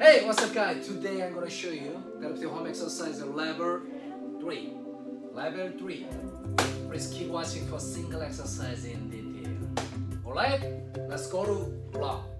Hey, what's up guys? Today I'm gonna show you therapy home exercise level 3. Level 3. Please keep watching for single exercise in detail. Alright, let's go to vlog.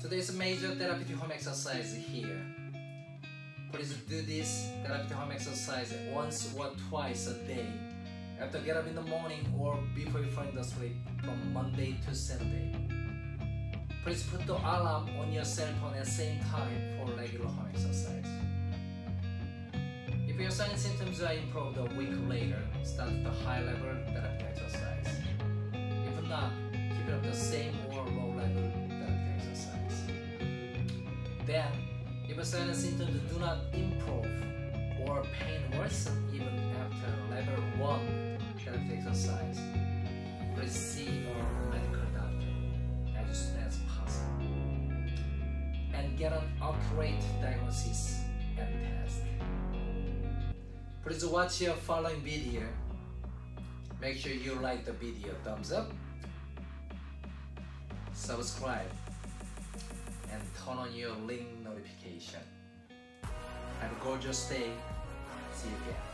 Today's major therapeutic home exercise here. Please do this therapeutic home exercise once or twice a day. After get up in the morning or before you fall sleep from Monday to Sunday. Please put the alarm on your cell phone at the same time for regular home exercise. If your signs and symptoms are improved a week later, start the high level therapy exercise. If not, keep it up the same Then, if signs and symptoms do not improve or pain worsen even after level 1 therapy exercise, see a medical doctor as soon as possible and get an accurate diagnosis and test. Please watch your following video. Make sure you like the video, thumbs up, subscribe, and turn on your link notification. Have a gorgeous day. See you again.